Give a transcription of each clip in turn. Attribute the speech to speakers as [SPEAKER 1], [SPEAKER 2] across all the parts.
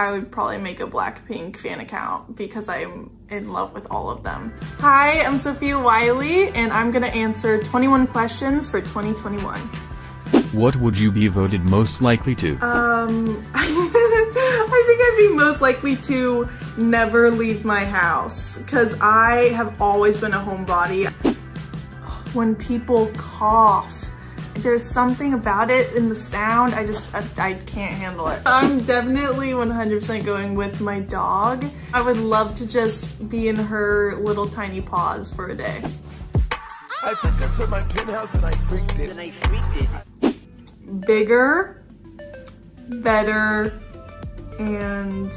[SPEAKER 1] I would probably make a Blackpink fan account because I'm in love with all of them. Hi, I'm Sofia Wylie and I'm gonna answer 21 questions for 2021.
[SPEAKER 2] What would you be voted most likely to?
[SPEAKER 1] Um, I think I'd be most likely to never leave my house because I have always been a homebody. When people cough, there's something about it in the sound, I just, I, I can't handle it. I'm definitely 100% going with my dog. I would love to just be in her little tiny paws for a day. I took her to my penthouse and I freaked it. And I freaked it. Bigger, better, and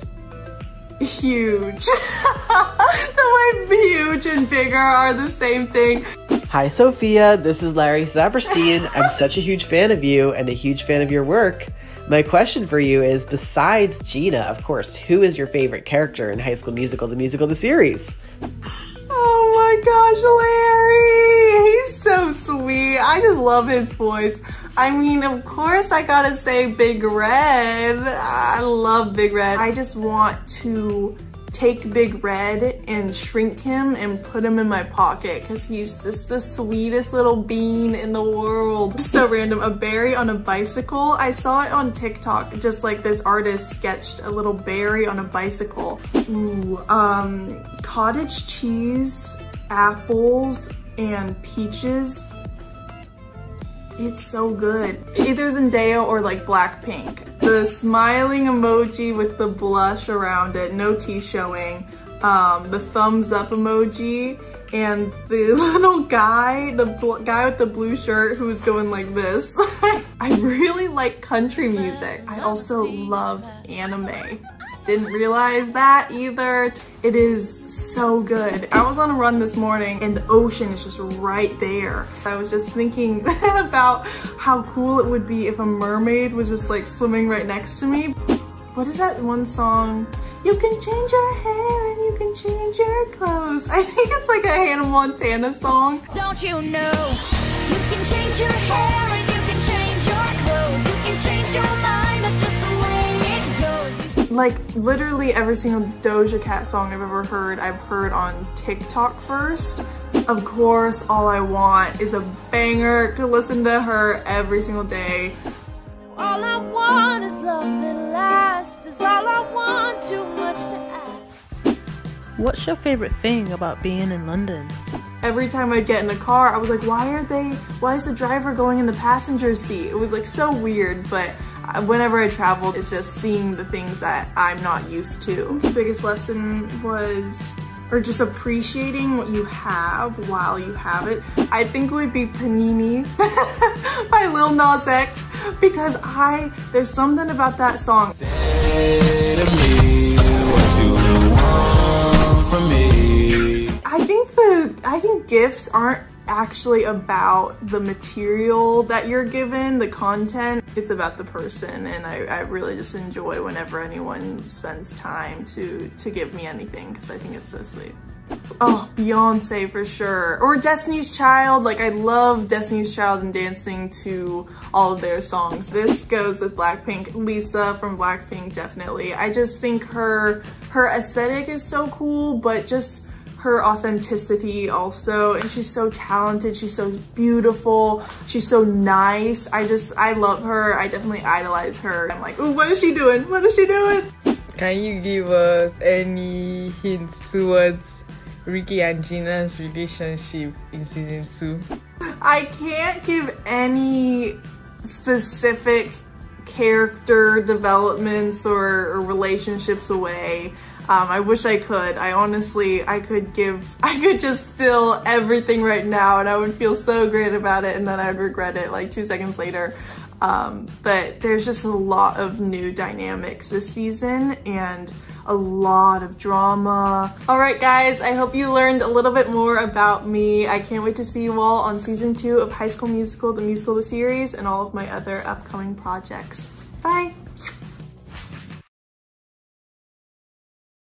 [SPEAKER 1] huge. the way huge and bigger are the same thing.
[SPEAKER 3] Hi, Sofia. This is Larry Saperstein. I'm such a huge fan of you and a huge fan of your work. My question for you is besides Gina, of course, who is your favorite character in High School Musical, the musical, the series?
[SPEAKER 1] Oh my gosh, Larry! He's so sweet. I just love his voice. I mean, of course I gotta say Big Red. I love Big Red. I just want to take Big Red and shrink him and put him in my pocket because he's just the sweetest little bean in the world. So random, a berry on a bicycle. I saw it on TikTok, just like this artist sketched a little berry on a bicycle. Ooh, um, cottage cheese, apples, and peaches it's so good. Either Zendaya or like Blackpink. The smiling emoji with the blush around it, no teeth showing. Um, the thumbs up emoji and the little guy, the guy with the blue shirt who's going like this. I really like country music. I also love anime. Didn't realize that either. It is so good. I was on a run this morning and the ocean is just right there. I was just thinking about how cool it would be if a mermaid was just like swimming right next to me. What is that one song? You can change your hair and you can change your clothes. I think it's like a Hannah Montana song. Don't you know you can change your hair like literally every single Doja Cat song I've ever heard, I've heard on TikTok first. Of course, All I Want is a banger. Could listen to her every single day. All I want is love and last. Is all I want too much to ask.
[SPEAKER 4] What's your favorite thing about being in London?
[SPEAKER 1] Every time I'd get in a car, I was like, why are they, why is the driver going in the passenger seat? It was like so weird, but whenever I travel, it's just seeing the things that I'm not used to. The biggest lesson was or just appreciating what you have while you have it. I think it would be Panini by Lil Nas X because I, there's something about that song. I think the, I think gifts aren't actually about the material that you're given, the content. It's about the person and I, I really just enjoy whenever anyone spends time to, to give me anything because I think it's so sweet. Oh, Beyonce for sure. Or Destiny's Child. Like I love Destiny's Child and dancing to all of their songs. This goes with Blackpink. Lisa from Blackpink, definitely. I just think her, her aesthetic is so cool, but just her authenticity also. And she's so talented. She's so beautiful. She's so nice. I just i love her. I definitely idolize her. I'm like ooh what is she doing? What is she doing?
[SPEAKER 5] Can you give us any hints towards ricky and gina's relationship in season two?
[SPEAKER 1] I can't give any specific character developments or, or relationships away um, I wish I could. I honestly, I could give, I could just spill everything right now and I would feel so great about it and then I'd regret it like two seconds later. Um, but there's just a lot of new dynamics this season and a lot of drama. All right, guys, I hope you learned a little bit more about me. I can't wait to see you all on season two of High School Musical, the musical, the series, and all of my other upcoming projects. Bye.